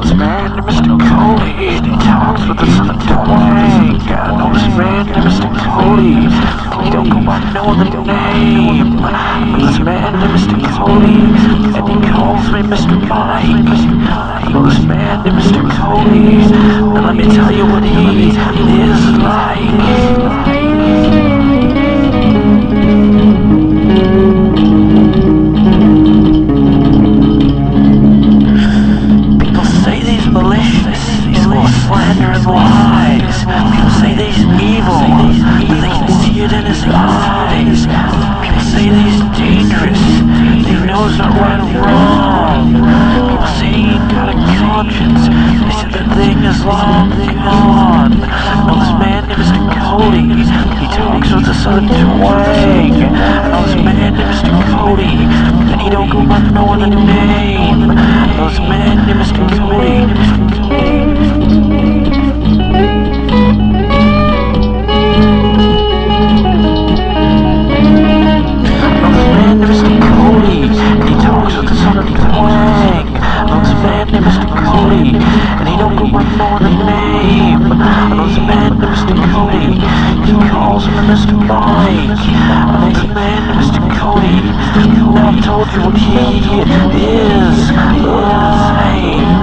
This man Mr. Cody, he talks with a southern twang. I know this man Mr. Cody, he don't go by no other name. This man Mr. Cody, and he calls me Mr. Mike. I know this man Mr. Cody, and let me tell you what he full of slander and lies. People say these evil, but they can see it in his eyes. People say these dangerous, He knows not right or wrong. People say he ain't got a conscience, they said the thing is long gone. Well, this man named Mr. Cody, he talks with a southern twang. Now this man named Mr. Cody, and he don't go by no other name. Now this man named Mr. Cody. Name. Now this man named Mr. Cody, he calls me Mr. Mike. This man Mr. Cody, now I've told you what he is like.